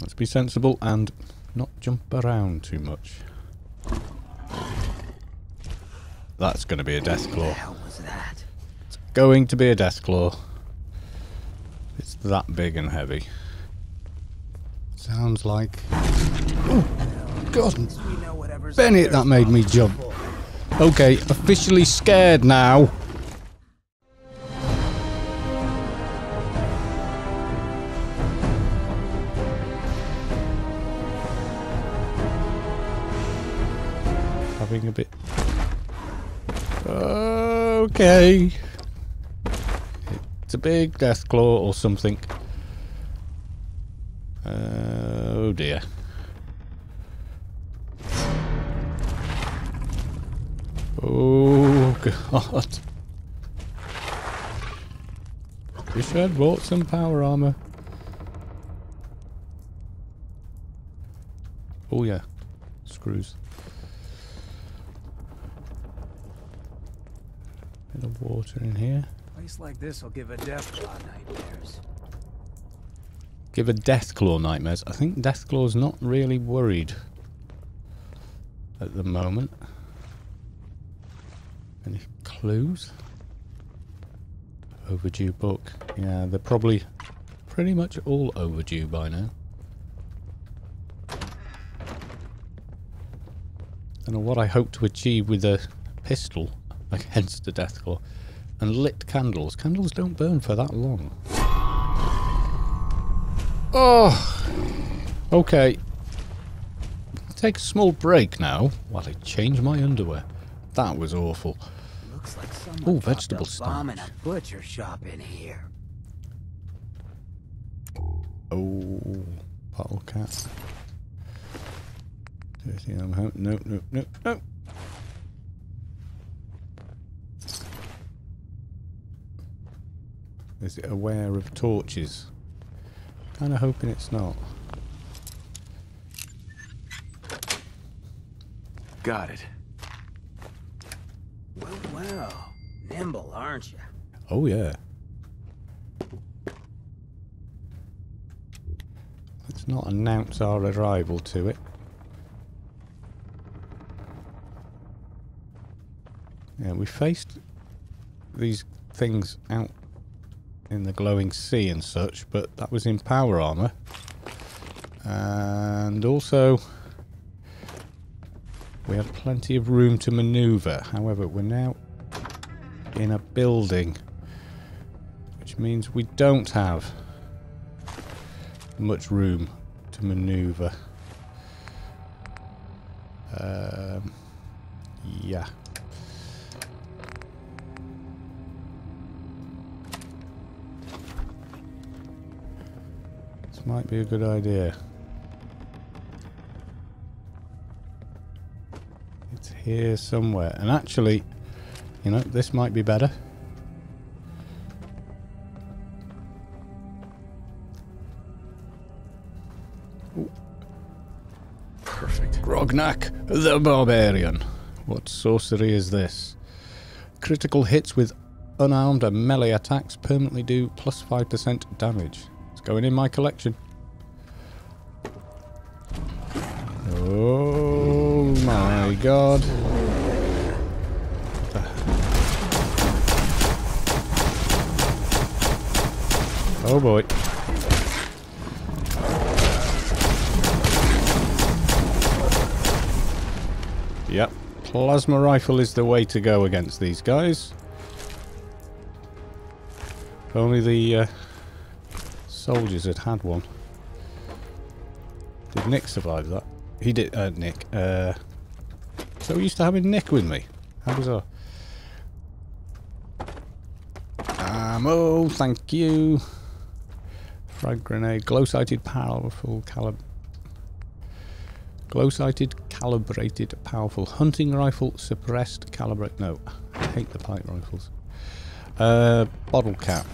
Let's be sensible and not jump around too much. That's going to be a death claw. that? Going to be a death claw. It's that big and heavy. Sounds like. Oh, God, Bennett, that made me jump. Okay, officially scared now. It's a big death claw or something. Uh, oh dear. Oh god. Wish I'd bought some power armor. Oh yeah. Screws. Bit of water in here. place like this will give a death claw nightmares. Give a Deathclaw nightmares. I think Deathclaw's not really worried at the moment. Any clues? Overdue book. Yeah, they're probably pretty much all overdue by now. Don't know what I hope to achieve with a pistol against a Deathclaw. And lit candles. Candles don't burn for that long. Oh, okay. Take a small break now while I change my underwear. That was awful. Looks like someone Ooh, vegetable a bomb in a butcher shop in here. Oh, bottle cap. Dirty ammo. No, no, no, no. Is it aware of torches? Kind of hoping it's not. Got it. Well, well. Nimble, aren't you? Oh yeah. Let's not announce our arrival to it. Yeah, we faced these things out in the glowing sea and such, but that was in power armor. And also, we had plenty of room to maneuver. However, we're now in a building, which means we don't have much room to maneuver. Um, yeah. Might be a good idea. It's here somewhere. And actually, you know, this might be better. Perfect. Grognak the Barbarian. What sorcery is this? Critical hits with unarmed and melee attacks permanently do plus 5% damage. Going in my collection. Oh my god. Oh boy. Yep. Plasma rifle is the way to go against these guys. Only the uh, soldiers had had one. Did Nick survive that? He did, uh, Nick. Uh, so we used to having Nick with me. How was bizarre. Ammo, thank you. Frag grenade, glow-sighted powerful calib Glow-sighted, calibrated, powerful hunting rifle, suppressed, calibrate. No, I hate the pipe rifles. Uh, bottle cap.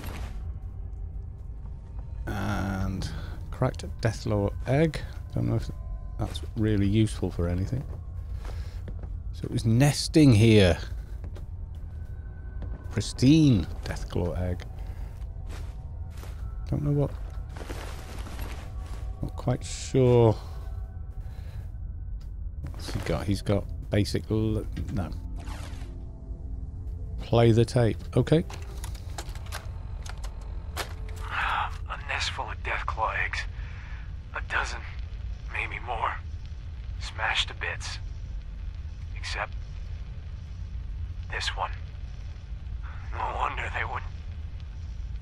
And cracked deathclaw egg. Don't know if that's really useful for anything. So it was nesting here. Pristine deathclaw egg. Don't know what. Not quite sure. What's he got? He's got basic. No. Play the tape. Okay. A nest Deathclaw eggs. A dozen, maybe more. Smashed to bits. Except this one. No wonder they wouldn't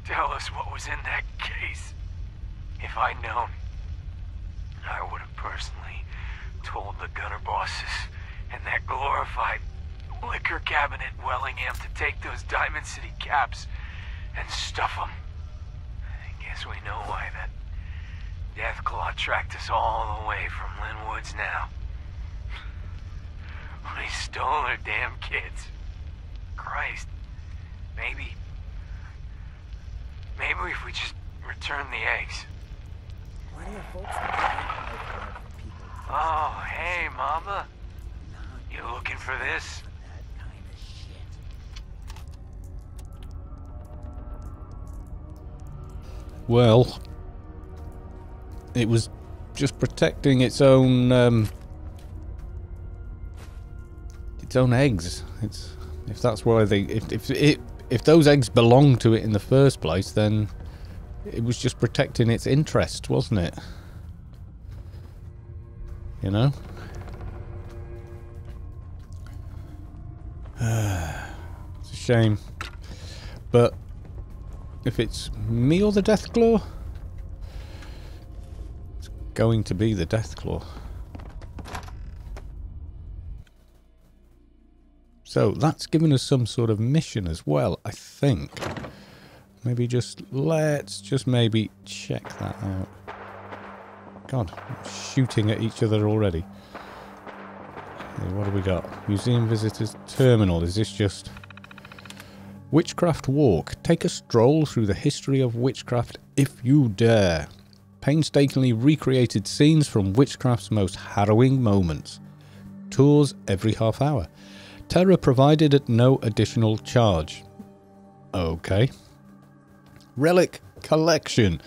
tell us what was in that case. If I'd known, I would have personally told the gunner bosses and that glorified liquor cabinet in Wellingham to take those Diamond City caps and stuff them. I guess we know why that Deathclaw tracked us all the way from Lynn Woods now. We stole their damn kids. Christ. Maybe. Maybe if we just return the eggs. Why do you folks think I like for people Oh, hey, Mama. not You looking for this? that kind of shit? Well, it was just protecting its own um, its own eggs. It's if that's why they if if it if those eggs belonged to it in the first place, then it was just protecting its interest, wasn't it? You know. it's a shame, but if it's me or the Deathclaw, going to be the Deathclaw. So that's given us some sort of mission as well, I think. Maybe just let's just maybe check that out. God, I'm shooting at each other already. Okay, what have we got? Museum visitors terminal. Is this just Witchcraft Walk. Take a stroll through the history of witchcraft if you dare. Painstakingly recreated scenes from witchcraft's most harrowing moments. Tours every half hour. Terror provided at no additional charge. Okay. Relic collection.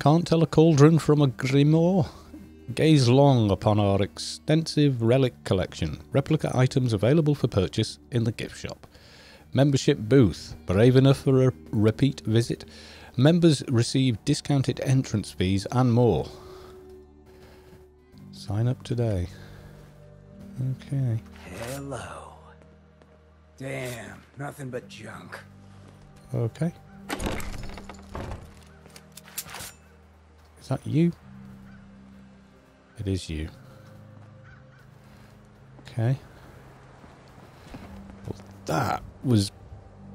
Can't tell a cauldron from a grimoire? Gaze long upon our extensive relic collection. Replica items available for purchase in the gift shop. Membership booth. Brave enough for a repeat visit. Members receive discounted entrance fees and more. Sign up today. Okay. Hello. Damn, nothing but junk. Okay. Is that you? It is you. Okay. Well, that was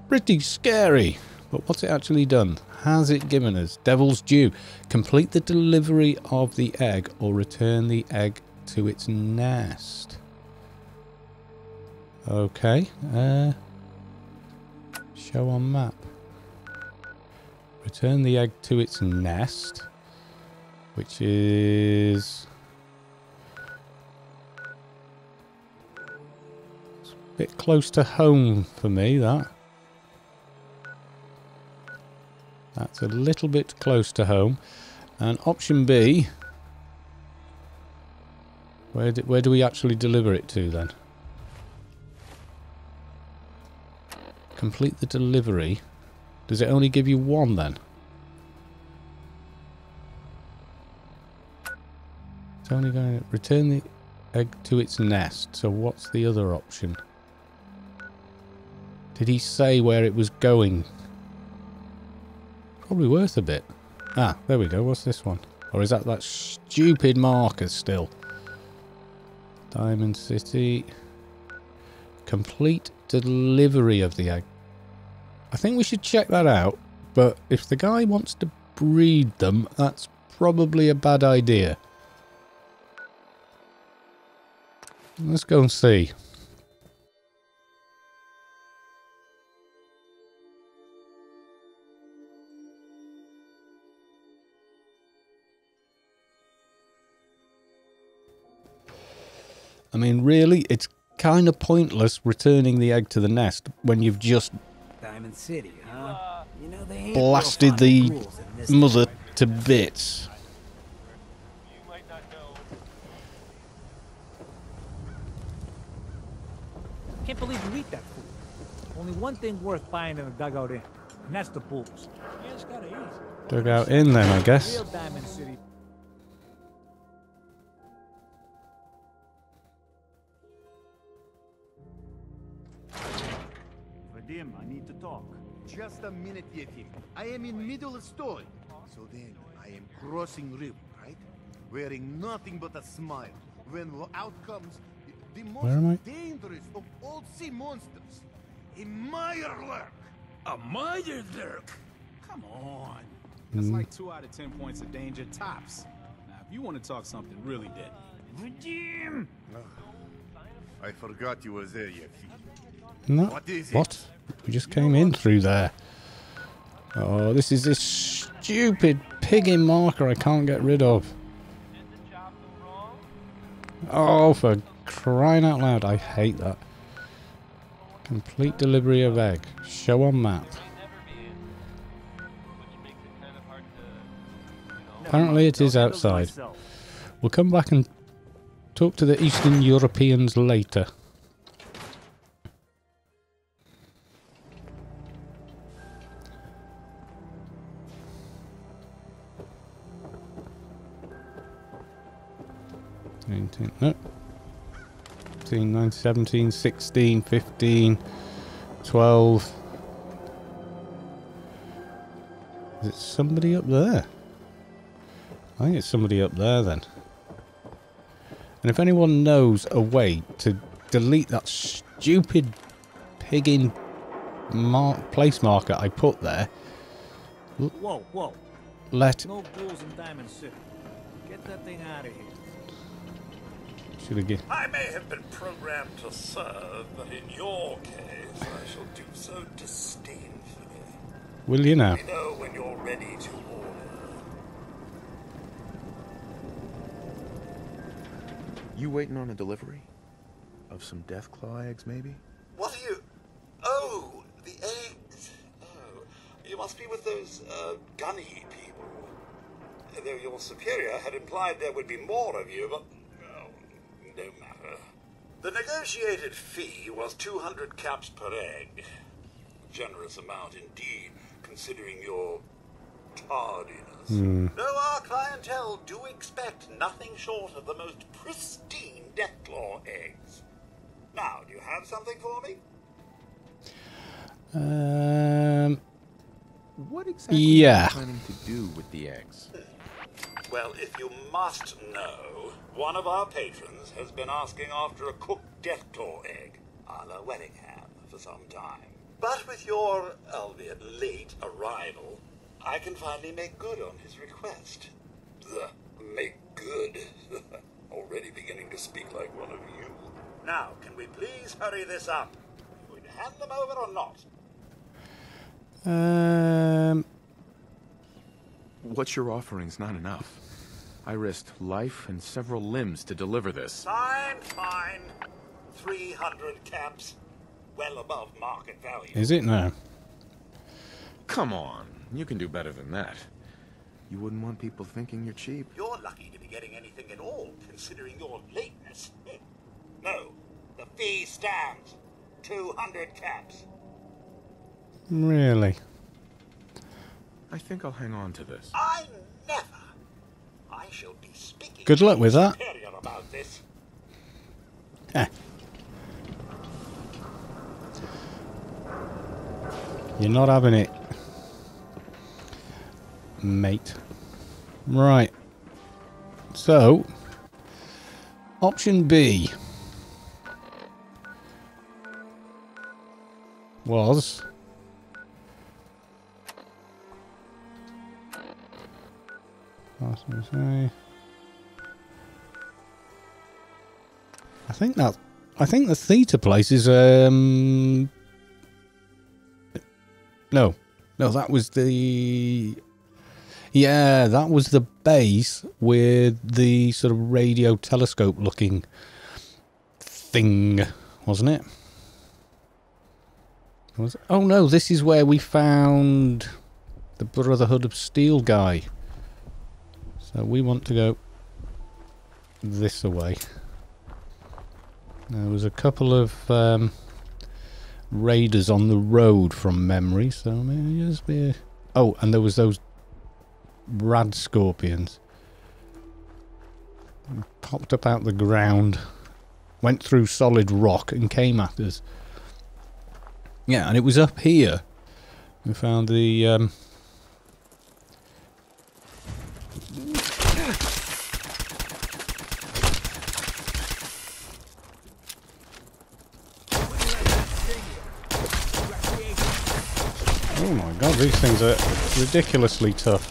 pretty scary. But what's it actually done? Has it given us Devil's Due? Complete the delivery of the egg or return the egg to its nest. Okay. Uh, show on map. Return the egg to its nest, which is a bit close to home for me. That that's a little bit close to home. And option B, where do, where do we actually deliver it to then? Complete the delivery. Does it only give you one then? It's only going to return the egg to its nest. So what's the other option? Did he say where it was going? Probably worth a bit. Ah, there we go. What's this one? Or is that that stupid marker still? Diamond City. Complete delivery of the egg. I think we should check that out, but if the guy wants to breed them, that's probably a bad idea. Let's go and see. I mean, really, it's kind of pointless returning the egg to the nest when you've just Diamond City, huh? You know they Blasted real fond of the ghouls in mother to bits. Can't believe you eat that food. Only one thing worth buying in the dugout inn, and that's the booze. You just gotta eat. Dugout Inn then, I guess. Real Diamond City. Vadim, I need to talk. Just a minute, Yefim. I am in middle of story. So then, I am crossing river, right? Wearing nothing but a smile. When out comes the, the most Where am dangerous of all sea monsters, a Mirelurk. A Mirelurk? Come on. That's like two out of ten points of danger tops. Now, if you want to talk something really deadly. Vadim! Ah, I forgot you were there, Yefim. No. What is it? What? We just came in through there. Oh, this is this stupid pigging marker I can't get rid of. Oh, for crying out loud, I hate that. Complete delivery of egg. Show on map. Apparently it is outside. We'll come back and talk to the Eastern Europeans later. Nineteen, no. 18, 19, 17, 16, 15, 12. Is it somebody up there? I think it's somebody up there then. And if anyone knows a way to delete that stupid pigging mar- place marker I put there, Whoa, whoa. let No should have given. I may have been programmed to serve, but in your case, I shall do so disdainfully. Will you now? Let me know when you're ready to order. You waiting on a delivery? Of some Deathclaw eggs, maybe? What are you? Oh, the eggs. Oh, you must be with those uh, gunny people. Though your superior had implied there would be more of you, but no matter. The negotiated fee was 200 caps per egg. Generous amount indeed, considering your tardiness. Though our clientele do expect nothing short of the most pristine Deathclaw eggs. Now, do you have something for me? Um, What exactly Yeah. are you planning to do with the eggs? Well, if you must know, one of our patrons has been asking after a cooked death Deathclaw egg, a la Wellingham, for some time. But with your, albeit late, arrival, I can finally make good on his request. The make good. Already beginning to speak like one of you. Now, can we please hurry this up? Are you hand them over or not? um, What you're offering's not enough. I risked life and several limbs to deliver this. Fine, fine. 300 caps. Well above market value. is it now? Come on, you can do better than that. You wouldn't want people thinking you're cheap. You're lucky to be getting anything at all, considering your lateness. no, the fee stands. 200 caps. Really? I think I'll hang on to this. I never. I shall be speaking Good luck with that. About this. Eh. You're not having it, mate. Right. So, option B was Say. I think that I think the theatre place is um no no that was the yeah that was the base with the sort of radio telescope looking thing wasn't it was it? oh no this is where we found the Brotherhood of Steel guy. So we want to go this away. There was a couple of um, raiders on the road from memory, so maybe just be. A... Oh, and there was those rad scorpions. Popped up out the ground, went through solid rock, and came at us. Yeah, and it was up here. We found the um, Oh my god, these things are ridiculously tough.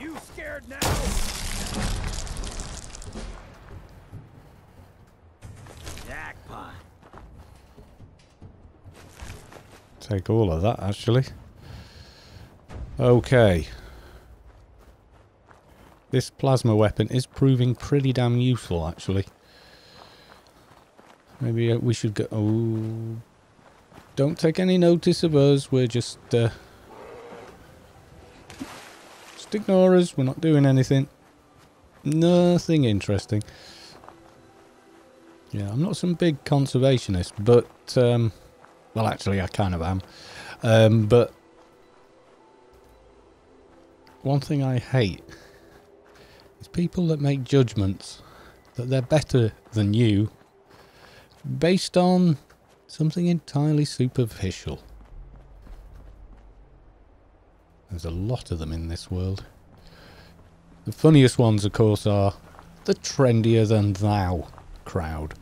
You scared now? Jackpot. Take all of that, actually. Okay. This plasma weapon is proving pretty damn useful, actually. Maybe uh, we should go... Oh, don't take any notice of us. We're just... Uh, just ignore us. We're not doing anything. Nothing interesting. Yeah, I'm not some big conservationist, but... Um, well, actually, I kind of am. Um, but... One thing I hate is people that make judgments that they're better than you based on something entirely superficial. There's a lot of them in this world. The funniest ones, of course, are the trendier than thou crowd.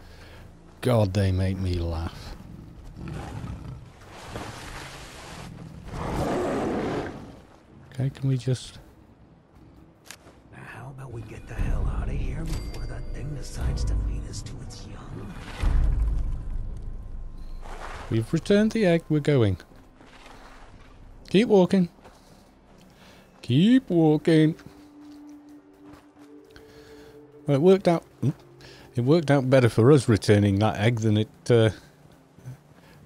God, they make me laugh. Okay, can we just... Now, how about we get the hell out of here before that thing decides to feed us to its young? We've returned the egg, we're going. Keep walking. Keep walking. Well, it worked out... It worked out better for us returning that egg than it... Uh,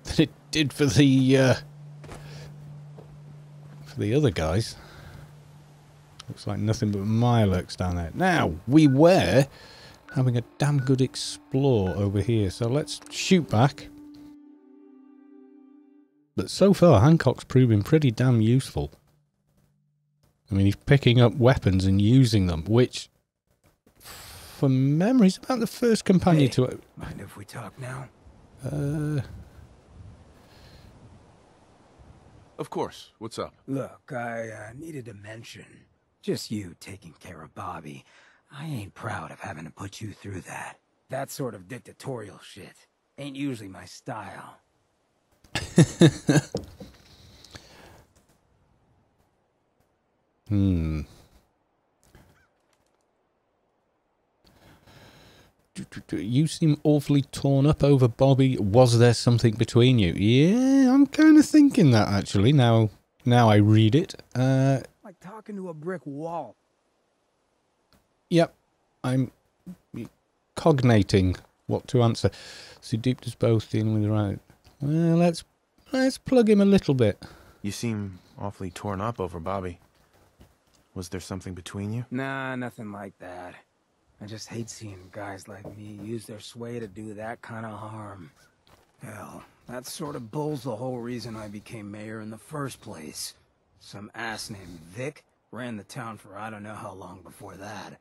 than it did for the... Uh, for the other guys. Looks like nothing but Mirelurks down there. Now, we were having a damn good explore over here. So let's shoot back. But so far, Hancock's proving pretty damn useful. I mean, he's picking up weapons and using them, which, from memory, is about the first companion Hey. to... Mind if we talk now? Uh, Of course. What's up? Look, I uh, needed to mention. Just you taking care of Bobby. I ain't proud of having to put you through that. That sort of dictatorial shit ain't usually my style. Hmm. You seem awfully torn up over Bobby. Was there something between you? Yeah, I'm kind of thinking that actually. Now, now I read it. Uh, Like talking to a brick wall. Yep, I'm cognating what to answer. So deep as both dealing with the right. Well, let's let's plug him a little bit. You seem awfully torn up over Bobby. Was there something between you? Nah, nothing like that. I just hate seeing guys like me use their sway to do that kind of harm. Hell, that sort of bull's the whole reason I became mayor in the first place. Some ass named Vic ran the town for I don't know how long before that.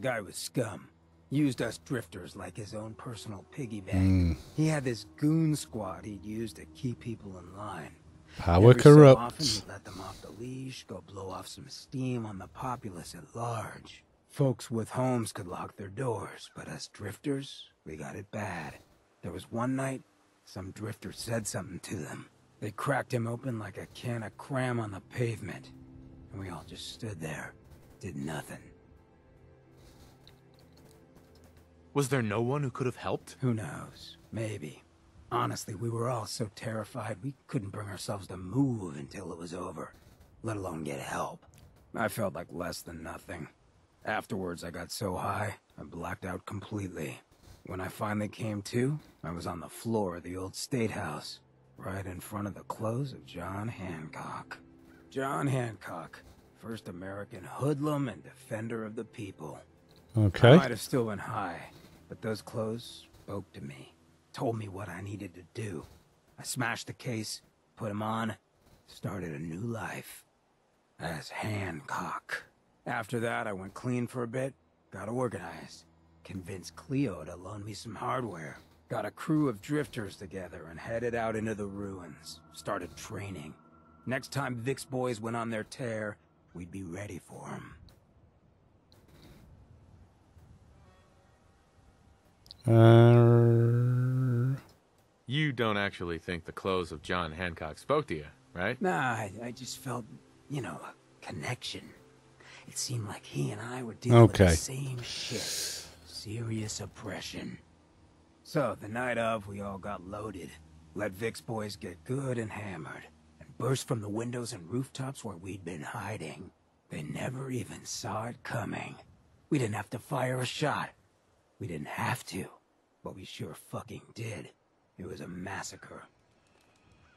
Guy was scum. Used us drifters like his own personal piggy bank. Hmm. He had this goon squad he'd use to keep people in line. Power Every so often, he'd let them off the leash, go blow off some steam on the populace at large. Folks with homes could lock their doors, but us drifters, we got it bad. There was one night, some drifter said something to them. They cracked him open like a can of cram on the pavement. And we all just stood there, did nothing. Was there no one who could have helped? Who knows? Maybe. Honestly, we were all so terrified we couldn't bring ourselves to move until it was over, let alone get help. I felt like less than nothing. Afterwards, I got so high, I blacked out completely. When I finally came to, I was on the floor of the old state house, right in front of the clothes of John Hancock. John Hancock, first American hoodlum and defender of the people. I Okay. might have still been high, but those clothes spoke to me, told me what I needed to do. I smashed the case, put him on, started a new life as Hancock. After that, I went clean for a bit, got organized, convinced Cleo to loan me some hardware, got a crew of drifters together and headed out into the ruins, started training. Next time Vic's boys went on their tear, we'd be ready for 'em. Uh, You don't actually think the clothes of John Hancock spoke to you, right? Nah, I, I just felt, you know, a connection. It seemed like he and I were dealing with the same shit. Serious oppression. So, the night of, we all got loaded, let Vic's boys get good and hammered, and burst from the windows and rooftops where we'd been hiding. They never even saw it coming. We didn't have to fire a shot. We didn't have to, but we sure fucking did. It was a massacre.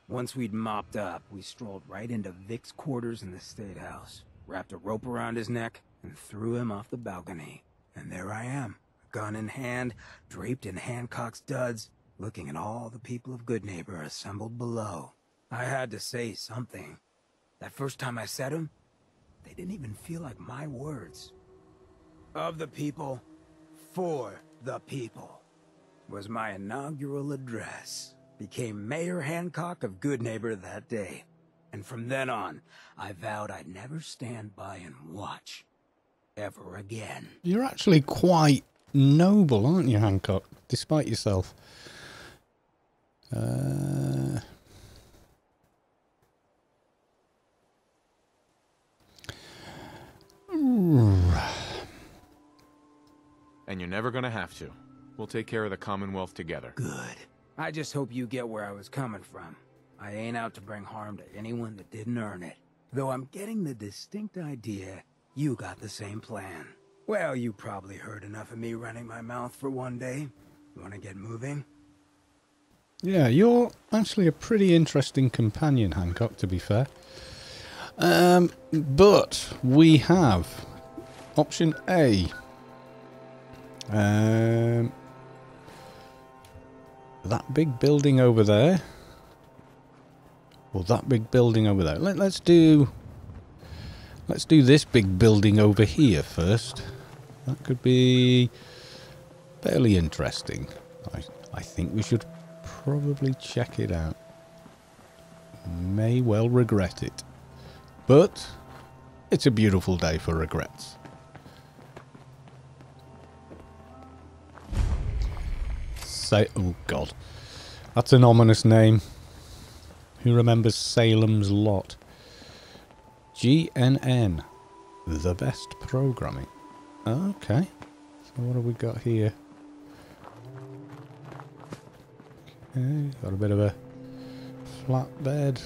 Once we'd mopped up, we strolled right into Vic's quarters in the State House, wrapped a rope around his neck, and threw him off the balcony. And there I am, gun in hand, draped in Hancock's duds, looking at all the people of Goodneighbor assembled below. I had to say something. That first time I said them, they didn't even feel like my words. Of the people, for the people was my inaugural address. Became Mayor Hancock of Goodneighbor that day. And from then on, I vowed I'd never stand by and watch. Ever again. you're actually quite noble, aren't you, Hancock? Despite yourself. Uh, And you're never gonna have to. We'll take care of the Commonwealth together. Good. I just hope you get where I was coming from. I ain't out to bring harm to anyone that didn't earn it. Though I'm getting the distinct idea you got the same plan. Well, you probably heard enough of me running my mouth for one day. You wanna get moving? yeah, you're actually a pretty interesting companion, Hancock, to be fair. Um, but we have option A. Um, that big building over there. Well, that big building over there. Let, let's do. Let's do this big building over here first. That could be fairly interesting. I, I think we should probably check it out. May well regret it. But it's a beautiful day for regrets. Say, oh God, that's an ominous name. Who remembers Salem's Lot? GNN, the best programming. Okay, so what have we got here? Okay, got a bit of a flatbed.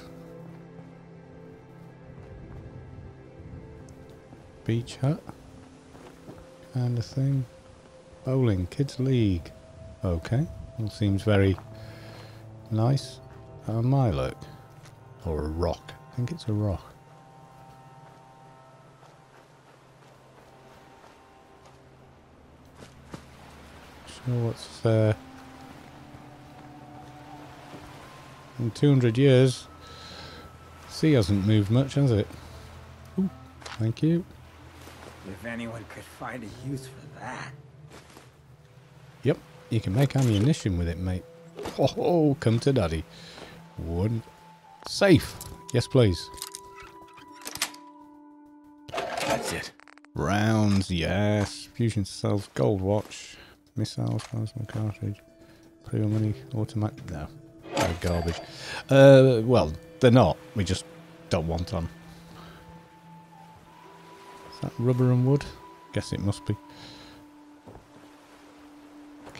Beach hut. Kind of thing. Bowling, kids league. Okay, all seems very nice. A am Or a rock. I think it's a rock. Sure what's uh in 200 years sea hasn't moved much has it Ooh, thank you If anyone could find a use for that. You can make ammunition with it, mate. Oh, come to daddy. One. Safe. Yes, please. That's it. Rounds, yes. Fusion cells, gold watch. Missiles, plasma cartridge. Pre money, automatic. No. Garbage. Uh, well, they're not. We just don't want them. Is that rubber and wood? Guess it must be.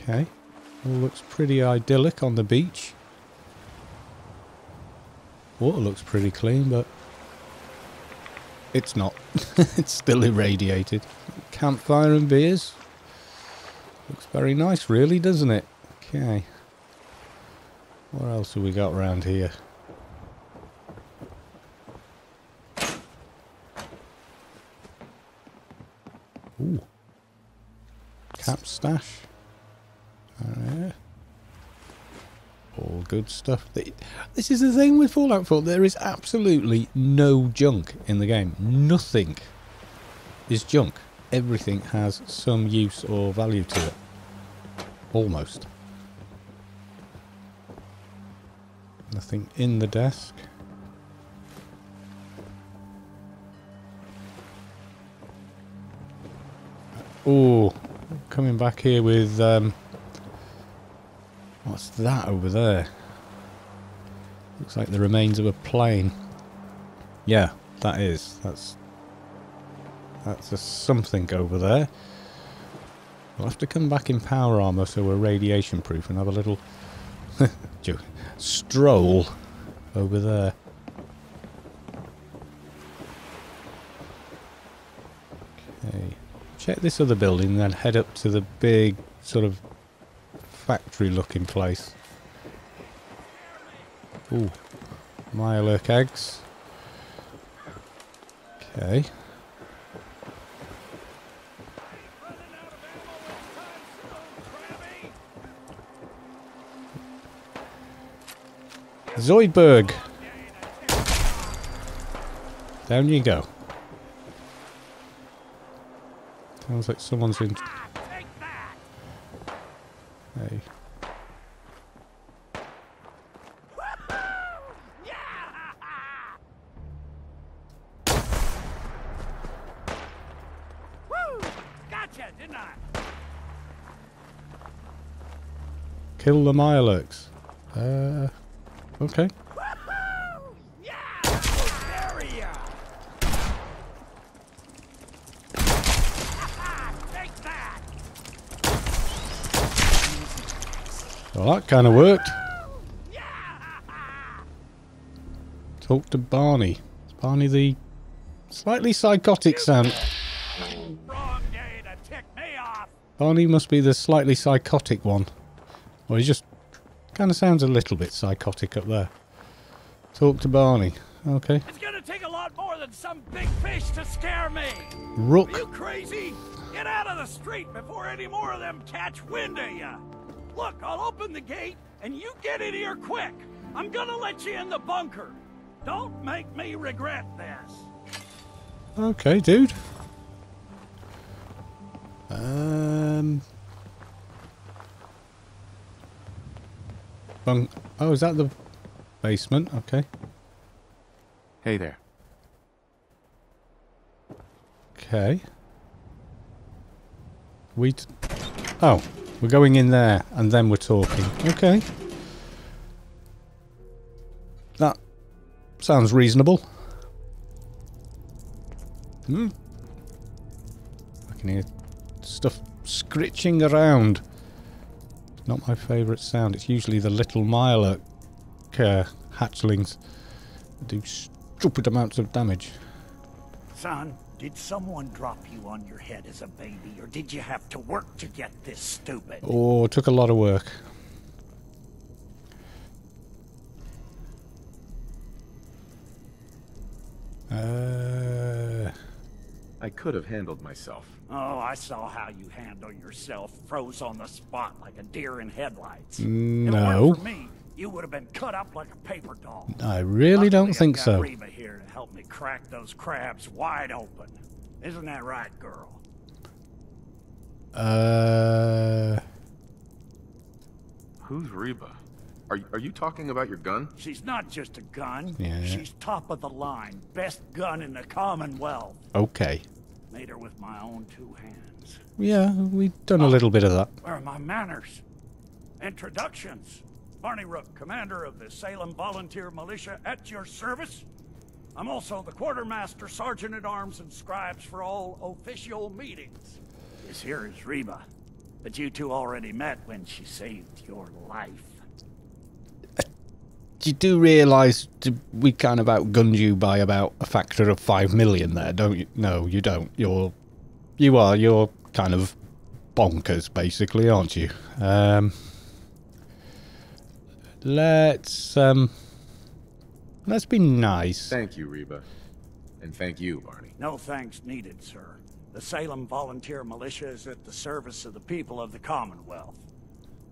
Okay. All looks pretty idyllic on the beach. Water looks pretty clean, but it's not. it's still irradiated. Campfire and beers. Looks very nice, really, doesn't it? Okay. What else have we got around here? Ooh. Cap stash. All good stuff. This is the thing with Fallout 4. There is absolutely no junk in the game. Nothing is junk. Everything has some use or value to it. Almost. Nothing in the desk. Oh, coming back here with um, what's that over there? Looks like the remains of a plane. Yeah, that is. That's that's a something over there. We'll have to come back in power armor so we're radiation proof and have a little stroll over there. Okay. Check this other building, then head up to the big sort of factory looking place. Ooh. Mirelurk eggs. Okay. Zoidberg. Down you go. Sounds like someone's in... Kill the Mirelurks. Uh, okay. Well, that kind of worked. Talk to Barney. Is Barney the slightly psychotic sound? Barney must be the slightly psychotic one. Or he just kind of sounds a little bit psychotic up there. Talk to Barney. Okay. It's gonna take a lot more than some big fish to scare me. Rook. Are you crazy? Get out of the street before any more of them catch wind of you. Look, I'll open the gate, and you get in here quick. I'm gonna let you in the bunker. Don't make me regret this. Okay, dude. Um. Bunk. Oh, is that the basement? Okay. Hey there. Okay. We. oh. We're going in there and then we're talking. Okay. That sounds reasonable. Hmm. I can hear stuff scritching around. Not my favourite sound. It's usually the little Mirelurk uh, hatchlings that do stupid amounts of damage. Son, did someone drop you on your head as a baby, or did you have to work to get this stupid? Oh, it took a lot of work. Uh... I could have handled myself. Oh, I saw how you handle yourself, froze on the spot like a deer in headlights. No. for me, you would have been cut up like a paper doll. I really Luckily, don't think I've got so. Reba here to help me crack those crabs wide open. Isn't that right, girl? Uh. Who's Reba? Are, are you talking about your gun? She's not just a gun. Yeah. She's top of the line. Best gun in the Commonwealth. Okay. Made her with my own two hands. Yeah, we've done a little bit of that. Where are my manners? Introductions. Barney Rook, commander of the Salem Volunteer Militia, at your service. I'm also the quartermaster, sergeant at arms, and scribes for all official meetings. This here is Reba, but you two already met when she saved your life. You do realise we kind of outgunned you by about a factor of five million there, don't you? No, you don't. You're, you are. You're kind of bonkers, basically, aren't you? Um, let's um, let's be nice. Thank you, Reba. And thank you, Barney. No thanks needed, sir. The Salem Volunteer Militia is at the service of the people of the Commonwealth.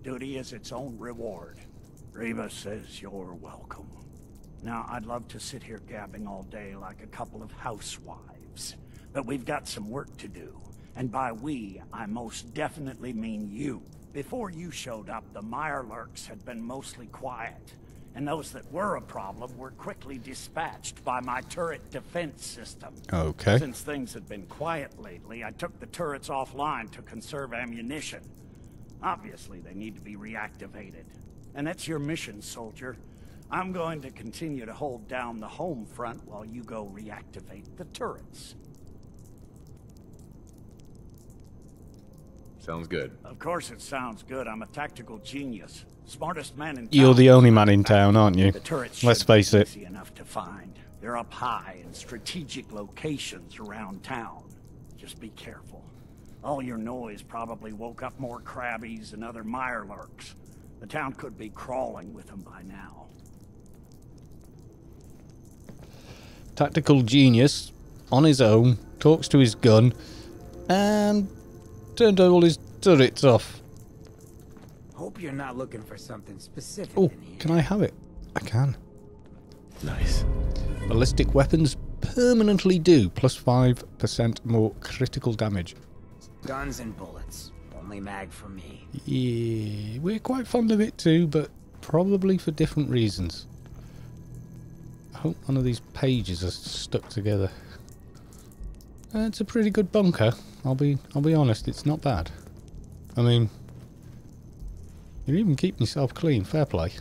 Duty is its own reward. Reba says you're welcome. Now, I'd love to sit here gabbing all day like a couple of housewives. But we've got some work to do. And by we, I most definitely mean you. Before you showed up, the Mirelurks had been mostly quiet. And those that were a problem were quickly dispatched by my turret defense system. Okay. Since things had been quiet lately, I took the turrets offline to conserve ammunition. Obviously, they need to be reactivated. And that's your mission, soldier. I'm going to continue to hold down the home front while you go reactivate the turrets. Sounds good. Of course it sounds good. I'm a tactical genius. Smartest man in town. You're the only man in town, aren't you? The turrets Let's face it. easy enough to find. They're up high in strategic locations around town. Just be careful. All your noise probably woke up more crabbies and other mirelurks. The town could be crawling with them by now. Tactical genius, on his own, talks to his gun, and turned all his turrets off. Hope you're not looking for something specific Oh, can I have it? I can. Nice. Ballistic weapons permanently do plus 5% more critical damage. Guns and bullets. Only mag for me. Yeah, we're quite fond of it too, but probably for different reasons. I hope none of these pages are stuck together. Uh, it's a pretty good bunker. I'll be I'll be honest, it's not bad. I mean, you're even keeping yourself clean. Fair play.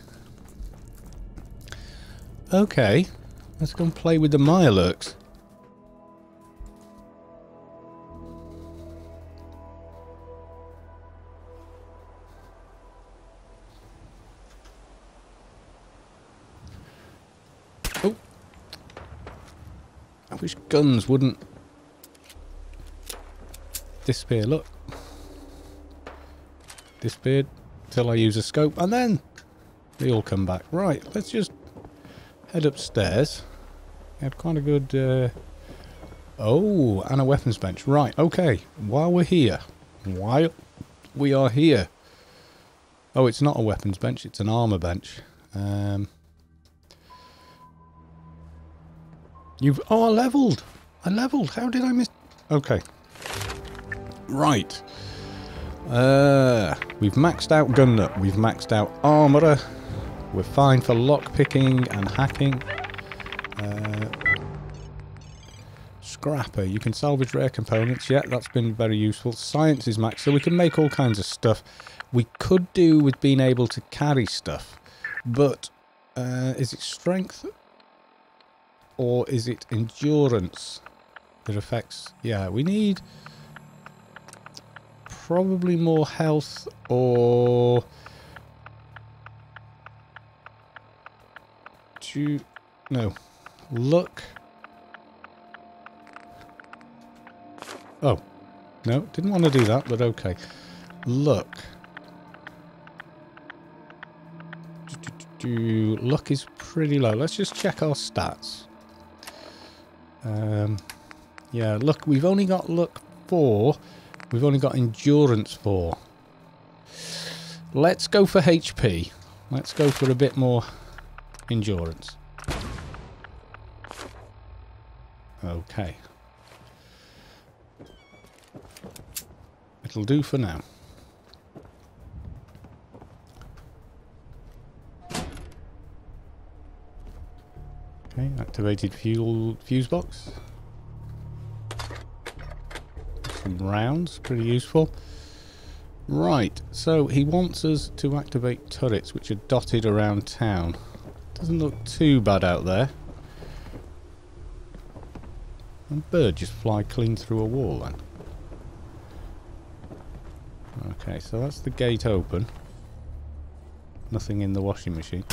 Okay, let's go and play with the Mirelurks. Wish guns wouldn't disappear. Look. Disappeared till I use a scope and then they all come back. Right, let's just head upstairs. We had quite a good... Uh... Oh, and a weapons bench. Right, okay. While we're here, while we are here... Oh, it's not a weapons bench, it's an armour bench. Um, you've... Oh, I levelled! I levelled! How did I miss... Okay. Right. Uh, we've maxed out gun nut. We've maxed out armourer. We're fine for lockpicking and hacking. Uh, scrapper. You can salvage rare components. Yeah, that's been very useful. Science is maxed, so we can make all kinds of stuff. We could do with being able to carry stuff, but uh, is it strength or is it endurance that affects? Yeah, we need probably more health or to no luck oh no didn't want to do that but okay. Luck do luck is pretty low. Let's just check our stats um yeah look we've only got luck four We've only got endurance for. Let's go for HP. Let's go for a bit more endurance. Okay. It'll do for now. Okay, activated fuel fuse box some rounds, pretty useful. Right, so he wants us to activate turrets which are dotted around town. Doesn't look too bad out there. And bird just fly clean through a wall then. Okay, so that's the gate open. Nothing in the washing machine.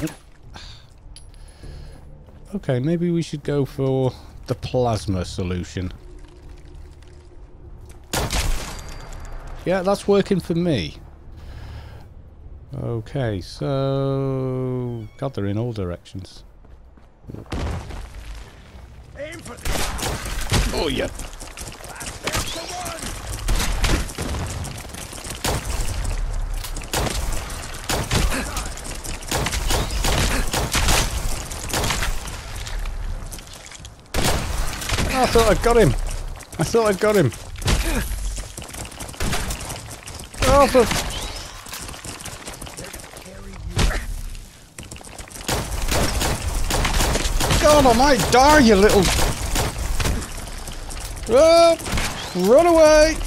Okay, maybe we should go for the plasma solution. Yeah, that's working for me. Okay, so... God, they're in all directions. Aim for Oh, yeah. I thought I'd got him. I thought I'd got him. Oh, for... God, I might die, you little... Oh, run away!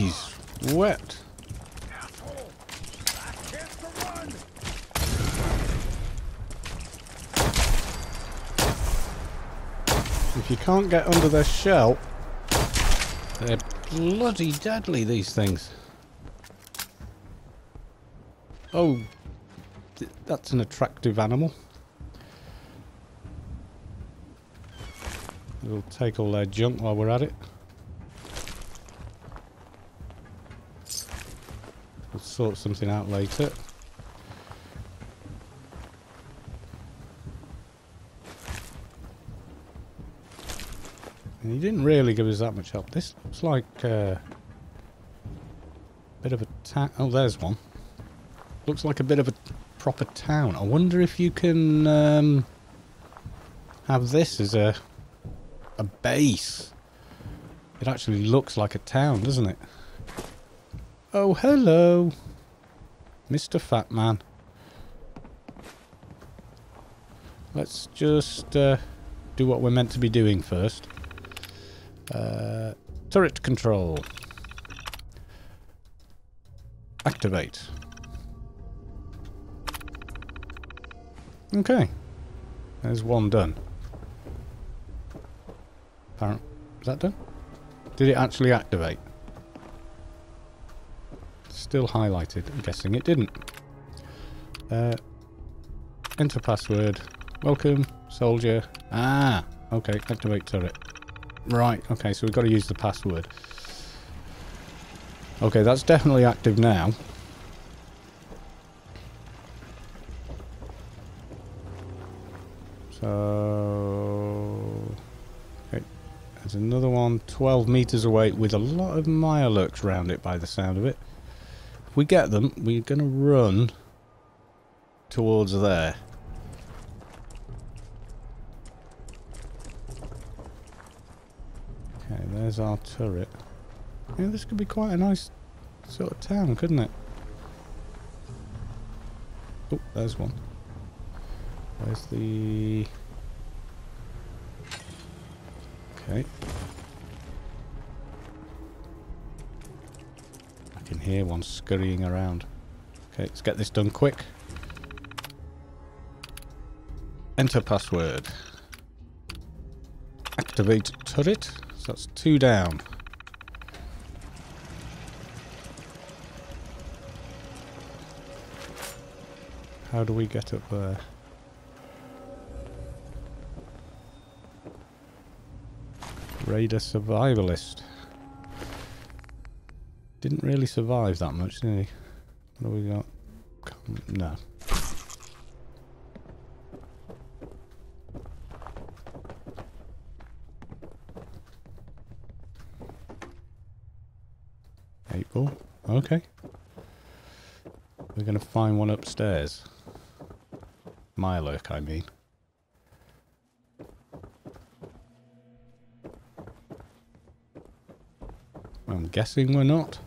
Jeez, wet. If you can't get under their shell, they're bloody deadly, these things. Oh, th- that's an attractive animal. We'll take all their junk while we're at it. Sort something out later. And he didn't really give us that much help. This looks like uh, a bit of a town. Oh, there's one. Looks like a bit of a proper town. I wonder if you can um, have this as a a base. It actually looks like a town, doesn't it? Oh, hello, Mr. Fat Man. Let's just uh, do what we're meant to be doing first. Uh, turret control. Activate. Okay. There's one done. Is that done? Did it actually activate? Still highlighted. I'm guessing it didn't. Uh, enter password. Welcome, soldier. Ah, okay. Activate turret. Right, okay, so we've got to use the password. Okay, that's definitely active now. So... Okay, there's another one 12 metres away with a lot of Mirelurks around it by the sound of it. If we get them, we're going to run towards there. Okay, there's our turret. Yeah, this could be quite a nice sort of town, couldn't it? Oh, there's one. Where's the... Okay. Hear one scurrying around. Okay, let's get this done quick. Enter password. Activate turret. So that's two down. How do we get up there? Raider survivalist. Didn't really survive that much, did he? What do we got? No. Ball. Okay. We're going to find one upstairs. Mirelurk, I mean. I'm guessing we're not.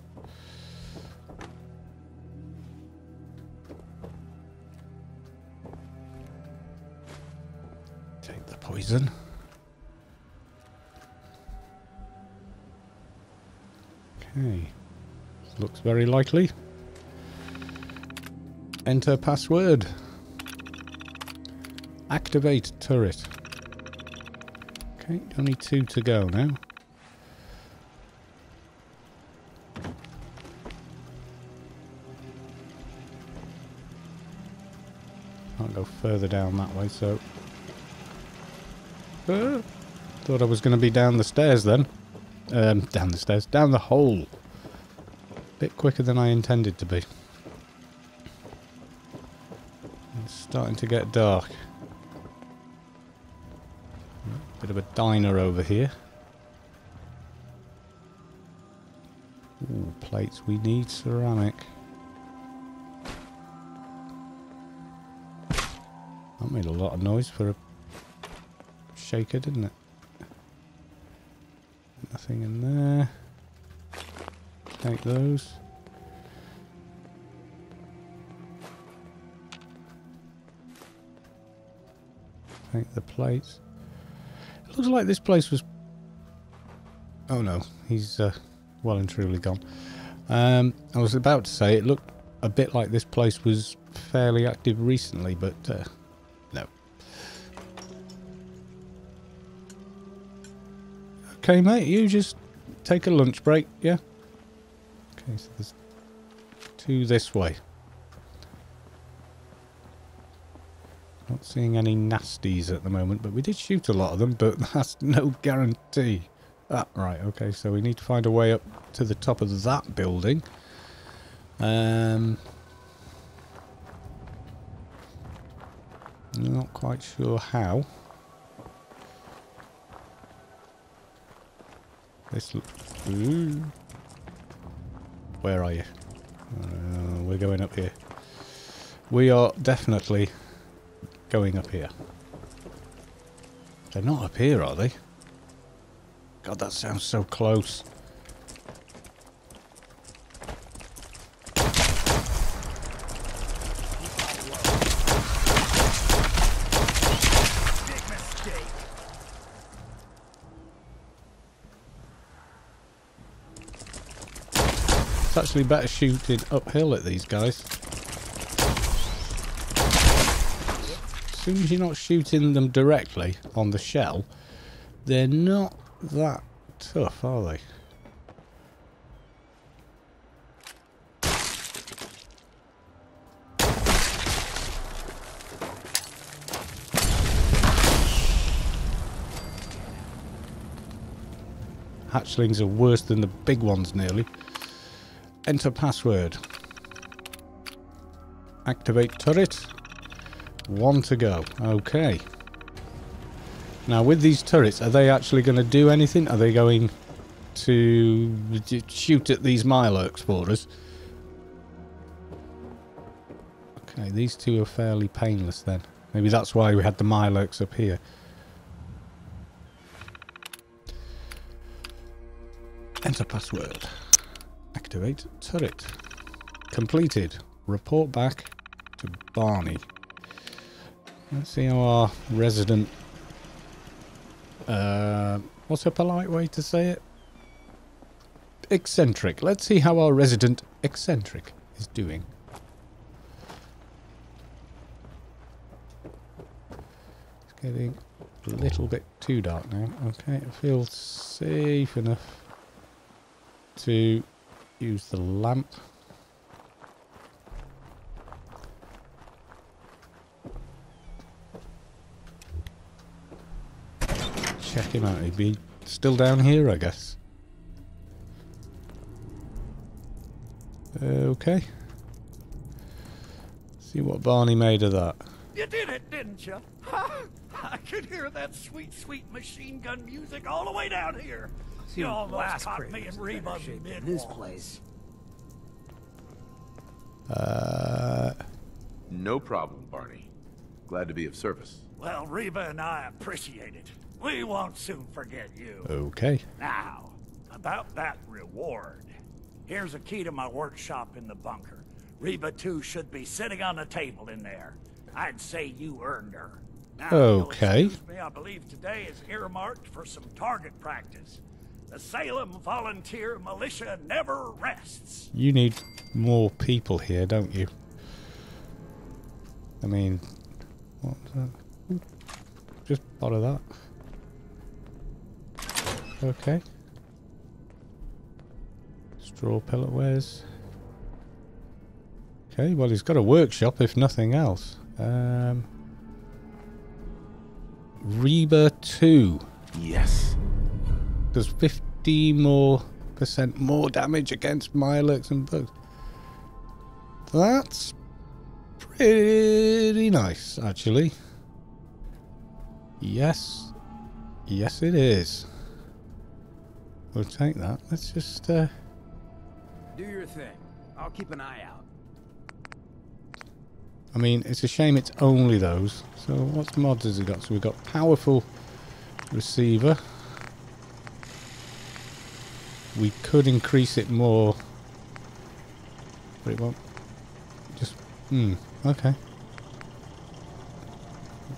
Very likely. Enter password. Activate turret. Okay, only two to go now. Can't go further down that way, so... Ah, thought I was going to be down the stairs then. Um, down the stairs. Down the hole. Bit quicker than I intended to be. It's starting to get dark. Bit of a diner over here. Ooh, plates. We need ceramic. That made a lot of noise for a shaker, didn't it? Nothing in there. Take those. Take the plates. It looks like this place was... Oh no, he's uh, well and truly gone. Um, I was about to say it looked a bit like this place was fairly active recently, but uh, no. Okay, mate, you just take a lunch break, yeah? Okay, so there's two this way. Not seeing any nasties at the moment, but we did shoot a lot of them, but that's no guarantee. Ah, right, okay, so we need to find a way up to the top of that building. Um, not quite sure how. This. Ooh. Where are you? Uh, we're going up here. We are definitely going up here. They're not up here, are they? God, that sounds so close. Actually better shooting uphill at these guys. As soon as you're not shooting them directly on the shell, they're not that tough, are they? Hatchlings are worse than the big ones nearly. Enter password. Activate turret. One to go. Okay. Now with these turrets, are they actually going to do anything? Are they going to shoot at these Mirelurks for us? Okay, these two are fairly painless then. Maybe that's why we had the Mirelurks up here. Enter password. Activate turret. Completed. Report back to Barney. Let's see how our resident... Uh, what's a polite way to say it? Eccentric. Let's see how our resident eccentric is doing. It's getting a little bit too dark now. Okay, it feels safe enough to use the lamp. Check him out. He'd be still down here, I guess. Okay. See what Barney made of that. You did it, didn't you? I could hear that sweet, sweet machine gun music all the way down here. You almost Last caught crate me and in Reba shape than mid this place. Uh, No problem, Barney. Glad to be of service. Well, Reba and I appreciate it. We won't soon forget you. okay. Now, about that reward. Here's a key to my workshop in the bunker. Reba II, should be sitting on the table in there. I'd say you earned her. Now, Okay. excuse me, I believe today is earmarked for some target practice. The Salem Volunteer Militia never rests. You need more people here, don't you? I mean, what's that? Ooh, Just borrow that. okay. Straw pellet wares. Okay, well he's got a workshop if nothing else. Um, Reba 2 Yes. Does 50 more percent more damage against Mirelurks and bugs. That's pretty nice, actually. Yes. Yes, it is. We'll take that. Let's just, uh, Do your thing. I'll keep an eye out. I mean, it's a shame it's only those. So what mods has it got? So we've got powerful receiver. We could increase it more. But it won't. Just, hmm, okay.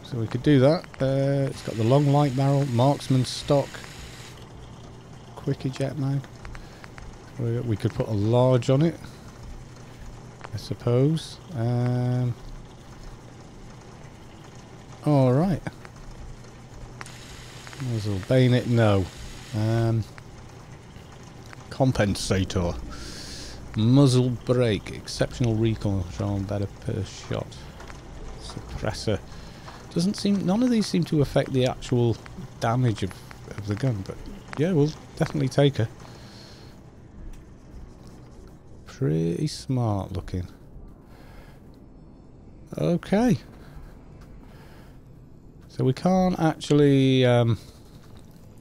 So we could do that. Uh, it's got the long light barrel, marksman stock, quick eject mag. We, could put a large on it. I suppose. Um, all right. Muzzle bayonet, no. Um, compensator. Muzzle brake, exceptional recoil, better per shot. Suppressor. Doesn't seem. None of these seem to affect the actual damage of, of the gun, but yeah, we'll definitely take her. Pretty smart looking. Okay. So we can't actually um,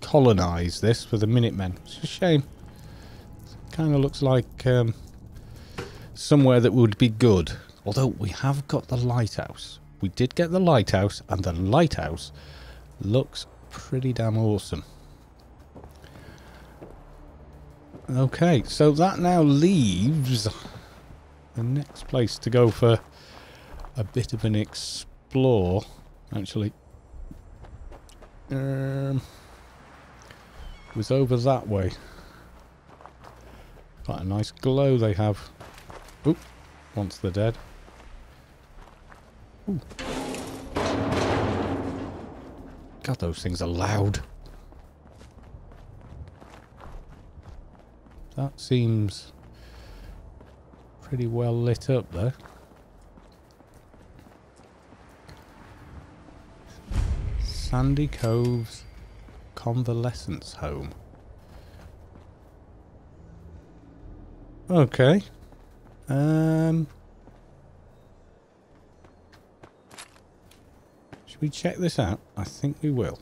colonise this for the Minutemen. It's a shame. Kind of looks like um, somewhere that would be good. Although we have got the lighthouse. We did get the lighthouse, and the lighthouse looks pretty damn awesome. Okay, so that now leaves the next place to go for a bit of an explore, actually. Um, was over that way. Quite a nice glow they have. Oop, once they're dead. Ooh. God, those things are loud. That seems pretty well lit up there. Sandy Cove's Convalescence Home. Okay. Um. Should we check this out? I think we will.